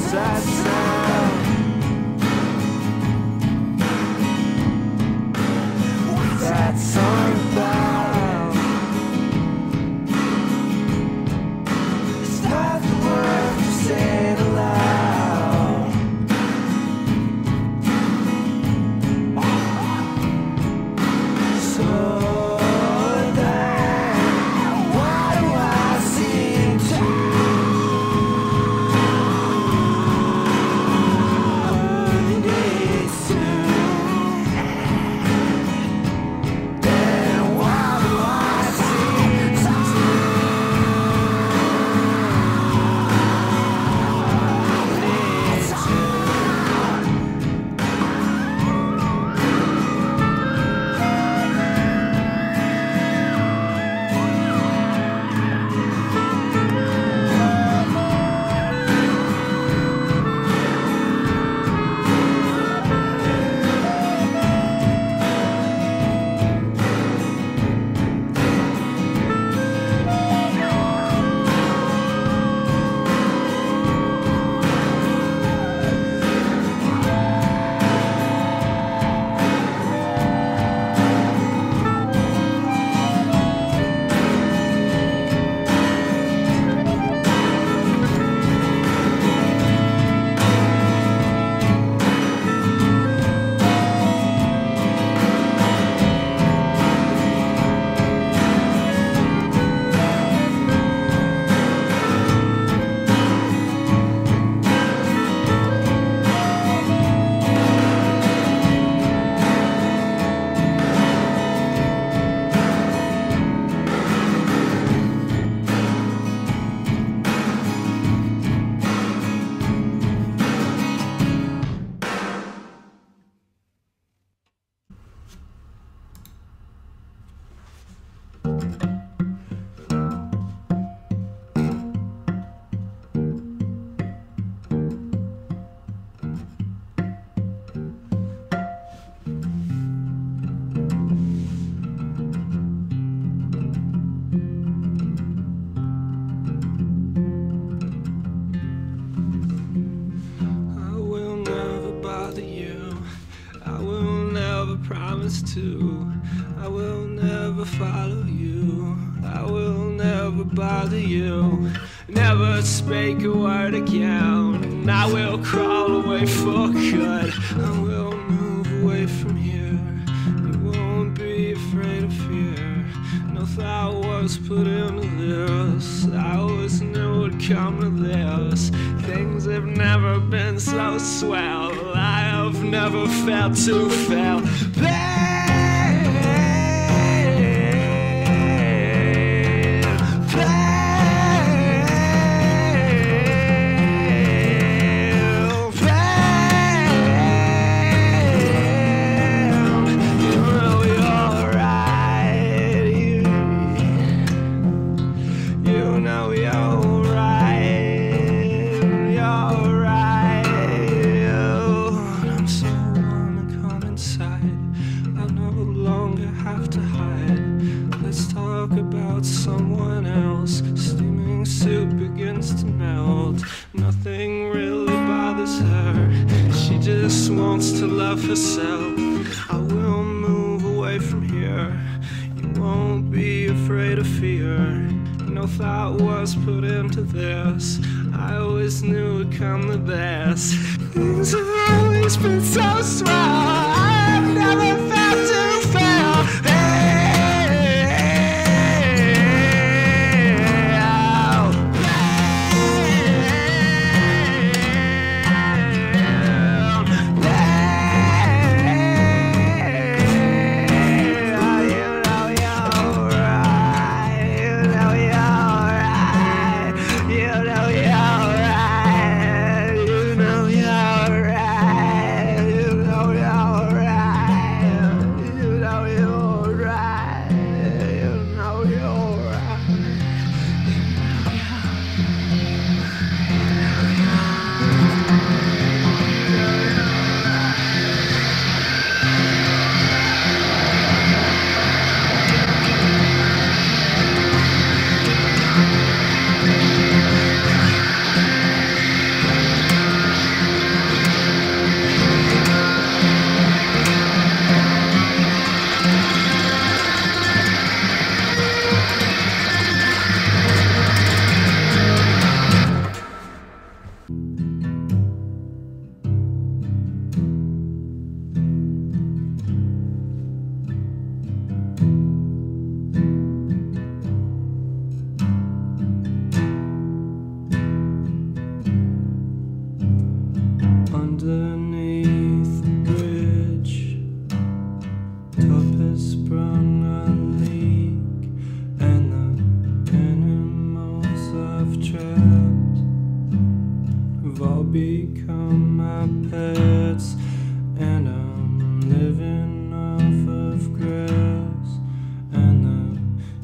That sound? I will never follow you. I will never bother you. Never speak a word again. I will crawl away for good. I will move away from here. You won't be afraid of fear. No thought was put into this. I always knew it'd come to this. Things have never been so swell. I have never felt to fail. To herself. I will move away from here. You won't be afraid of fear. No thought was put into this. I always knew it'd come the best. Things have always been so strong. I've never felt to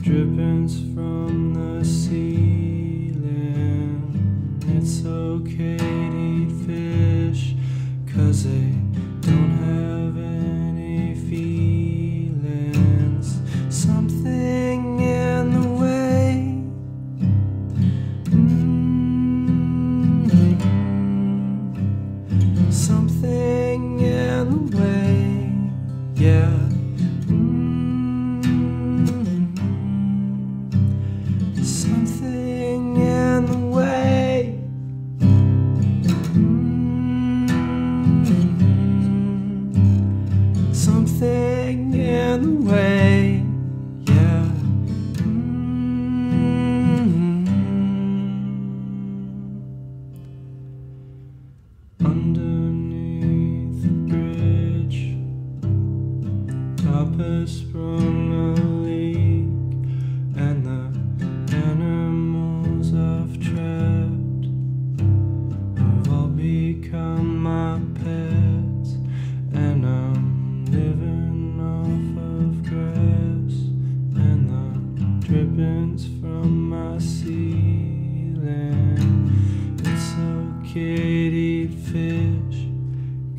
drippings from the ceiling. It's okay to eat fish, cause they don't have any feelings. Something in the way. Mm -hmm. Something in the way. Yeah. getting in the way.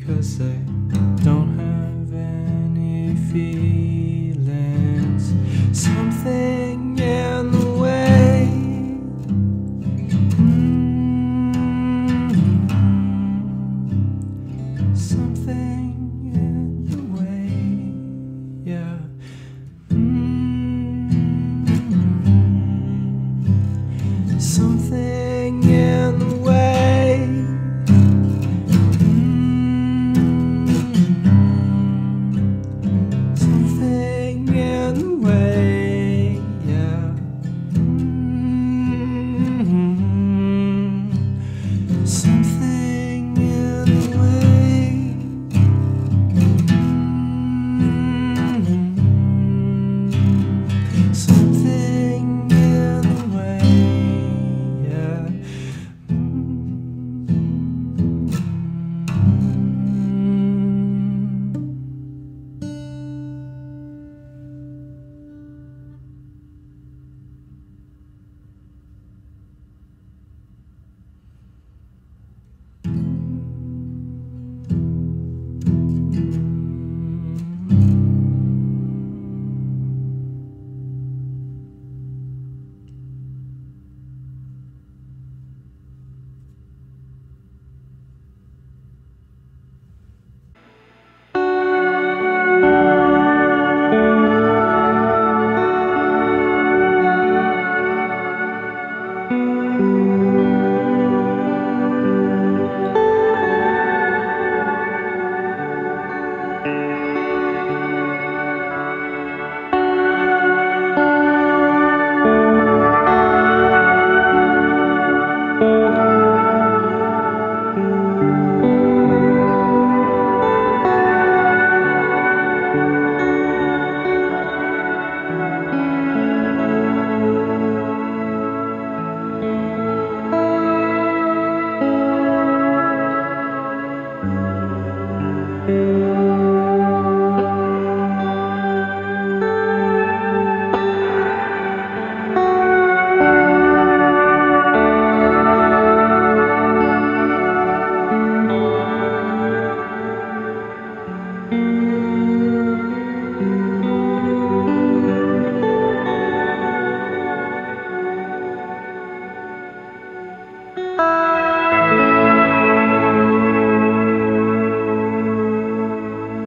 because they don't have any feet. something.